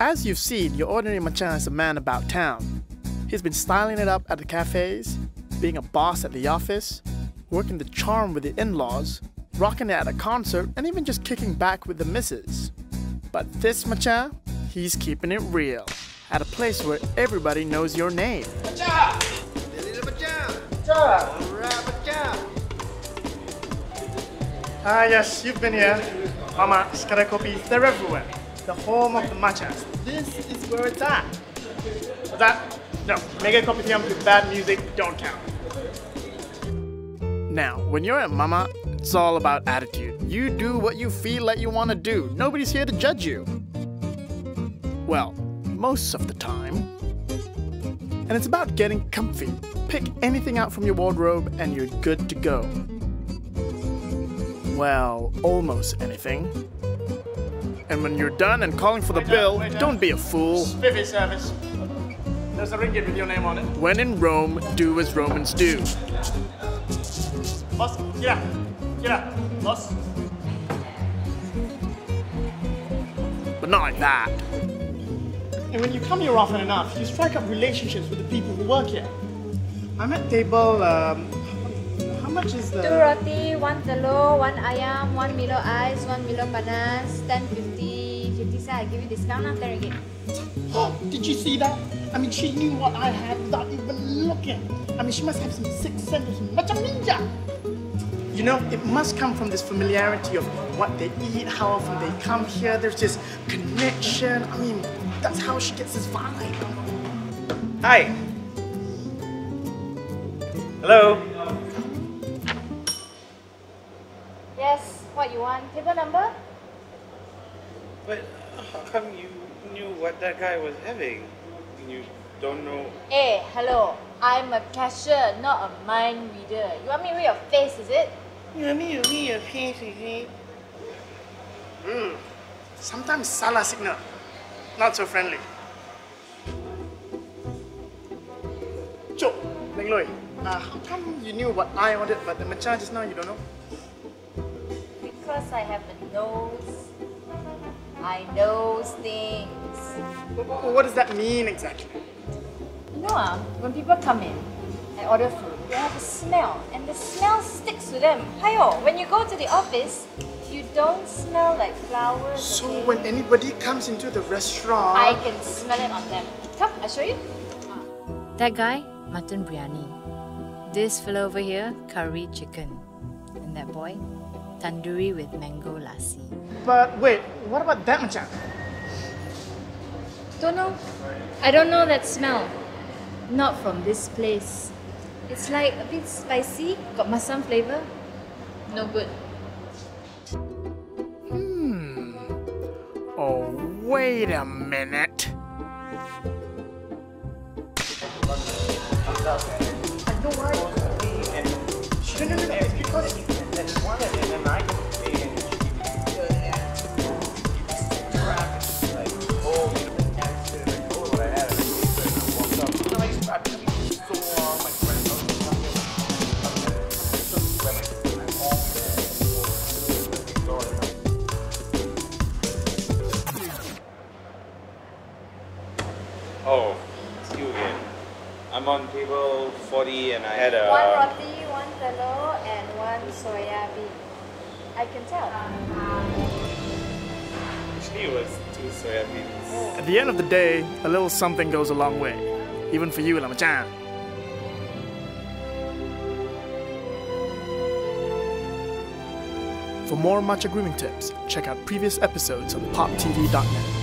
As you've seen, your ordinary machan is a man about town. He's been styling it up at the cafes, being a boss at the office, working the charm with the in-laws, rocking it at a concert, and even just kicking back with the missus. But this machan, he's keeping it real. At a place where everybody knows your name. Ah yes, you've been here. Mamak, Skara Kopi, they're everywhere. The home of the machas. This is where it's at. That, no, mega kopitiam with bad music don't count. Now, when you're at Mamak, it's all about attitude. You do what you feel like you want to do. Nobody's here to judge you. Well, most of the time. And it's about getting comfy. Pick anything out from your wardrobe and you're good to go. Well, almost anything. And when you're done and calling for the bill, don't be a fool. Spiffy service. There's a ringgit with your name on it. When in Rome, do as Romans do. Boss, get out. Get out. Boss. But not like that. And when you come here often enough, you strike up relationships with the people who work here. I'm at table, um, much is the... Two roti, one telur, one ayam, one Milo ice, one Milo panas, 10, 50, 50 cent. I give you discount now, 10 ringgit. Oh, did you see that? I mean, she knew what I had without even looking. I mean, she must have some sixth sense, macam ninja. You know, it must come from this familiarity of what they eat, how often they come here. There's this connection. I mean, that's how she gets this vibe. Hi. Hello. You want? Table number? But how come you knew what that guy was having? You don't know. Hey, hello. I'm a cashier, not a mind reader. You want me to read your face, is it? You want me to read your face, is it? Mm. Sometimes salah signal. Not so friendly. Chok, Meng Loi, uh, how come you knew what I ordered but the machan just now you don't know? Because I have a knows things. Wh- wh- What does that mean exactly? You know, ah, when people come in and order food, they have a smell, and the smell sticks to them. Hiyo, when you go to the office, you don't smell like flowers. So okay? when anybody comes into the restaurant, I can smell it on them. Come, I'll show you. That guy, mutton biryani. This fellow over here, curry chicken. And that boy, tandoori with mango lassi. But wait, what about that machan? Don't know. I don't know that smell. Not from this place. It's like a bit spicy, got masam flavor. No good. Hmm. Oh, wait a minute. No, no, no, it's you again. I'm on table 40 and I had a. One roti, one telur, and one soya bean. I can tell. Actually, it was two soya beans. Oh. At the end of the day, a little something goes a long way. Even for you, Lamachan. For more macha grooming tips, check out previous episodes on poptv.net.